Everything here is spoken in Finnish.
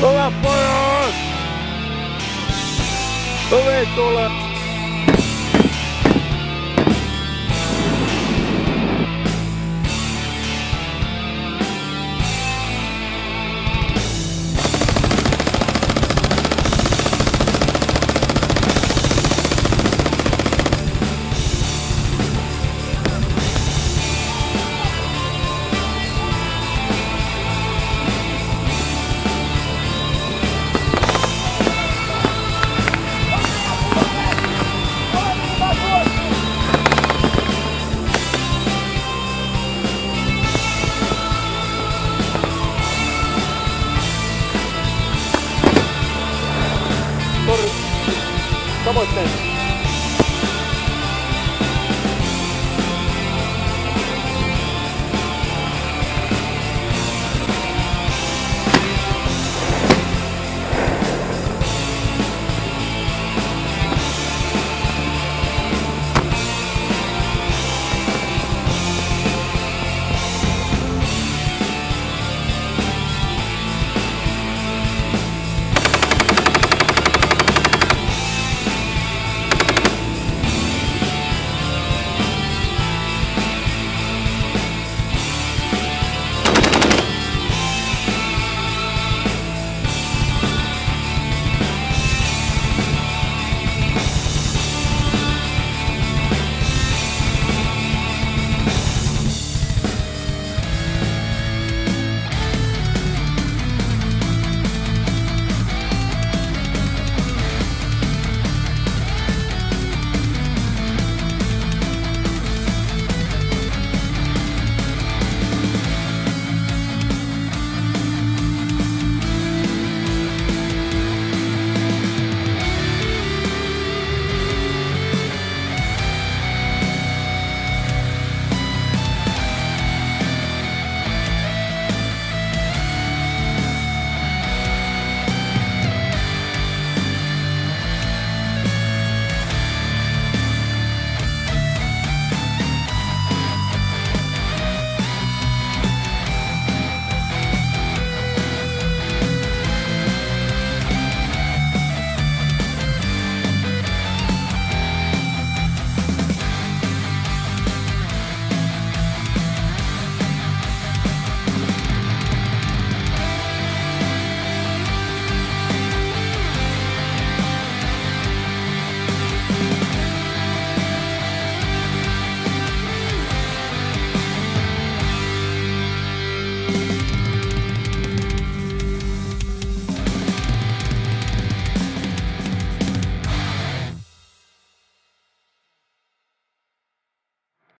Hyvä pojat! Hyvin tulee! Acabou o tempo.